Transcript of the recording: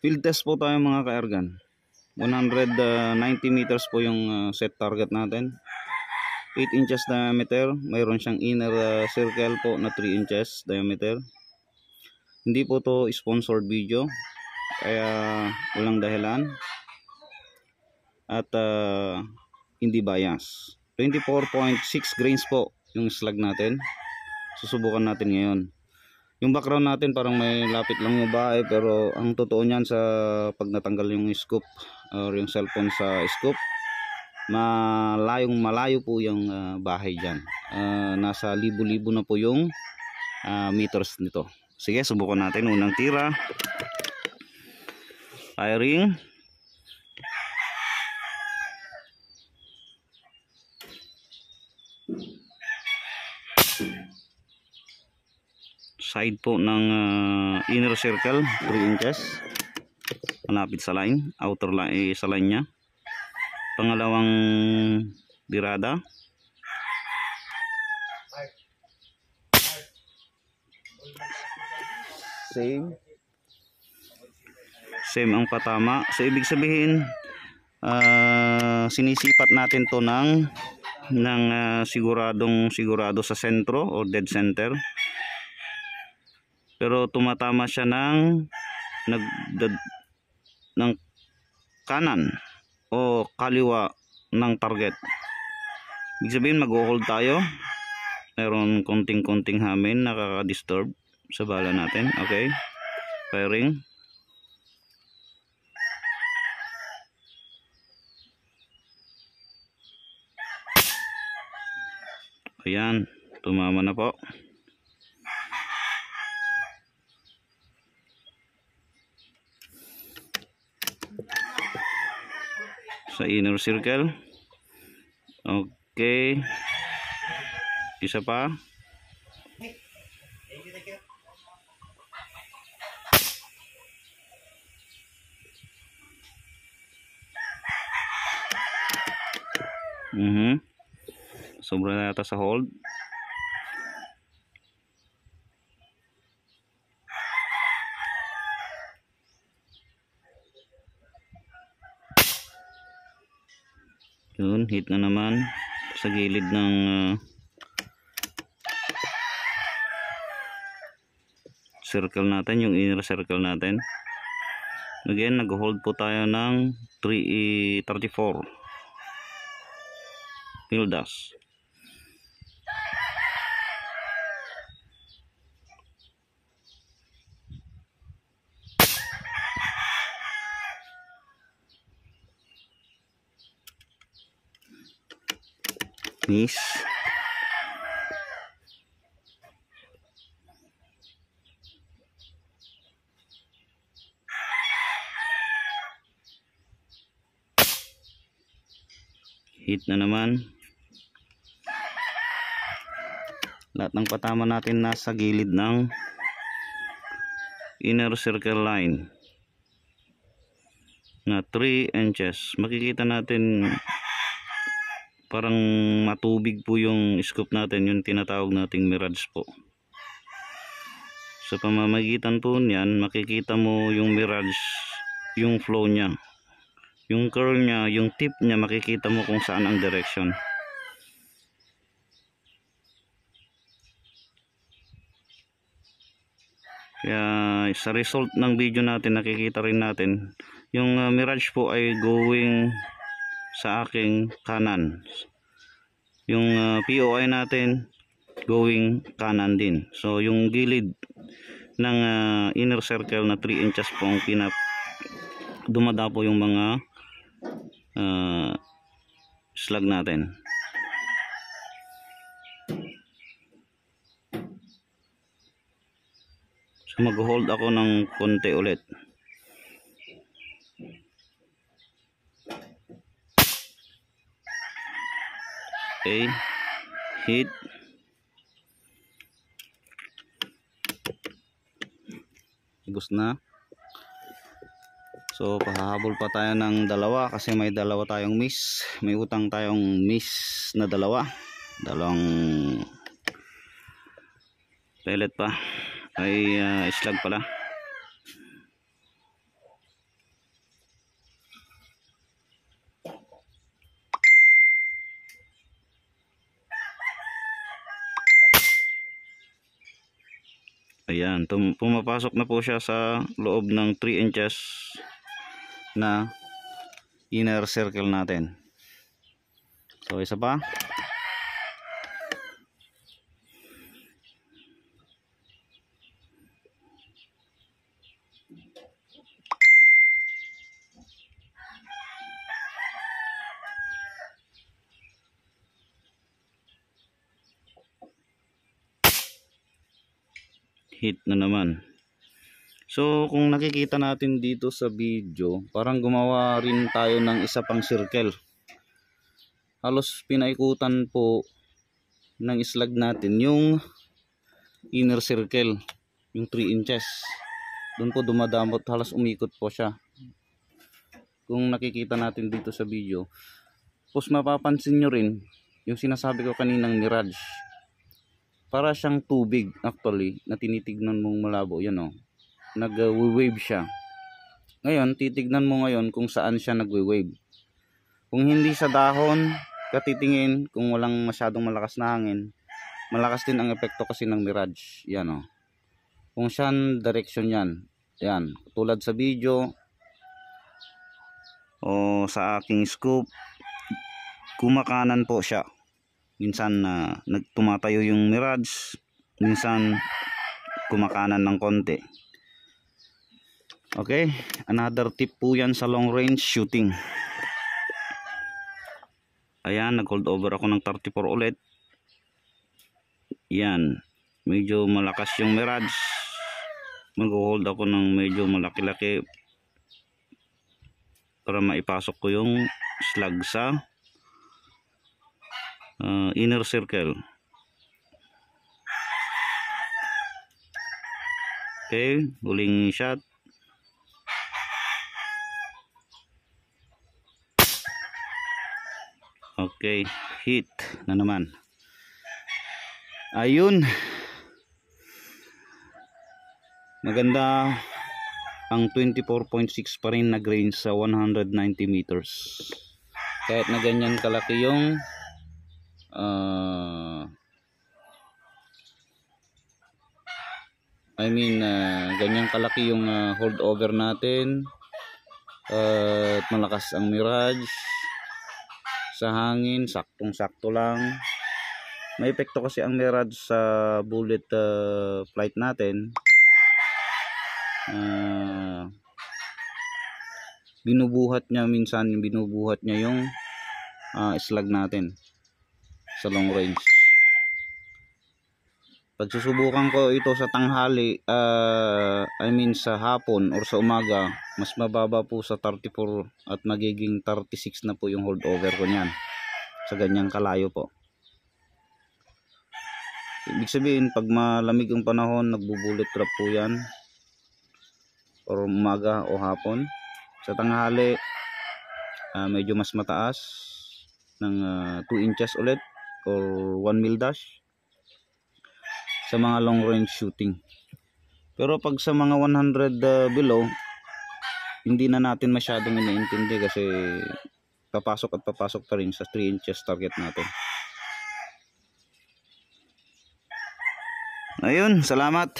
Field test po tayo mga ka-ergan. 190 meters po yung uh, set target natin. 8 inches diameter. Mayroon siyang inner uh, circle po na 3 inches diameter. Hindi po to sponsored video. Kaya walang dahilan. At uh, hindi bias. 24.6 grains po yung slag natin. Susubukan natin ngayon. Yung background natin parang may lapit lang yung bahay pero ang totoo niyan sa pag natanggal yung scoop or yung cellphone sa scoop malayong malayo po yung uh, bahay dyan. Uh, nasa libo-libo na po yung uh, meters nito. Sige, subukan natin. Unang tira. Firing. Side po ng uh, inner circle 3 inches. Malapit sa line outer line eh, sa line nya pangalawang dirada same. Same ang patama. So ibig sabihin uh, sinisipat natin to ng ng uh, siguradong sigurado sa sentro o dead center pero tumatama siya ng nag ng kanan o kaliwa ng target. Ibig sabihin mag-hold tayo. Meron konting-konting hamin nakaka-disturb. Sa bala natin. Okay. Firing. Ayan. Tumama na po sa inner circle. Okay. Isa pa. Mhm. Mm sobra na yata sa hold yun hit na naman. Sa gilid ng uh, circle natin yung inner circle natin. Again nag hold po tayo ng 334 pildas miss hit na naman. Lahat ng patama natin nasa gilid ng inner circle line na 3 inches. Makikita natin parang matubig po yung scoop natin yung tinatawag nating mirage po. Sa pamamagitan po niyan makikita mo yung mirage yung flow niya. Yung curl niya yung tip niya makikita mo kung saan ang direction. Kaya sa result ng video natin nakikita rin natin yung uh, mirage po ay going sa aking kanan. Yung uh, POI natin going kanan din. So yung gilid ng uh, inner circle na 3 inches po ang pinap dumadapo yung mga uh, slag natin. So mag hold ako ng konti ulit okay hit igos na. So pahahabol pa tayo ng dalawa kasi may dalawa tayong miss. May utang tayong miss na dalawa. Dalawang pellet pa. Ay uh, slag pala Ayan, tum- pumapasok na po siya sa loob ng 3 inches na inner circle natin. So, isa pa. Hit na naman. So, kung nakikita natin dito sa video, parang gumawa rin tayo ng isa pang circle. Halos pinaikutan po ng islag natin yung inner circle, yung 3 inches. Doon po dumadamot, halos umikot po siya. Kung nakikita natin dito sa video, tapos mapapansin nyo rin, yung sinasabi ko kaninang mirage, para siyang tubig actually na tinitignan mong malabo yan o nag-wave siya. Ngayon titignan mo ngayon kung saan siya nagwe-wave kung hindi sa dahon katitingin. Kung walang masyadong malakas na hangin malakas din ang epekto kasi ng mirage. Yan o kung saan direction yan. Yan. Tulad sa video o sa aking scoop kumakanan po siya minsan na uh, nagtumatayo yung mirage. Minsan kumakanan ng konti. Okay another tip po yan sa long range shooting. Ayan nag hold over ako ng 34 ulit. Yan medyo malakas yung mirage. Mag hold ako ng medyo malaki-laki para maipasok ko yung slug sa uh, inner circle. Okay huling shot. Okay hit na naman. Ayun. Maganda. Ang 24.6 pa rin nag range sa 190 meters. Kahit na ganyan kalaki yung uh, I mean uh, ganyan kalaki yung uh, holdover natin. Uh, at malakas ang mirage. Sa hangin saktong sakto lang. May epekto kasi ang mirage sa bullet uh, flight natin. Uh, binubuhat niya minsan binubuhat niya yung uh, slag natin sa long range. Pagsusubukan ko ito sa tanghali uh, I mean sa hapon or sa umaga mas mababa po sa 34 at magiging 36 na po yung holdover ko niyan sa ganyang kalayo po. Ibig sabihin pag malamig ang panahon nagbubulit trap po yan. Or umaga o hapon. Sa tanghali uh, medyo mas mataas ng uh, 2 inches ulit or 1 mil dash sa mga long range shooting. Pero pag sa mga 100 uh, below hindi na natin masyadong iniintindi kasi papasok at papasok pa rin sa 3 inches target natin. Ayun salamat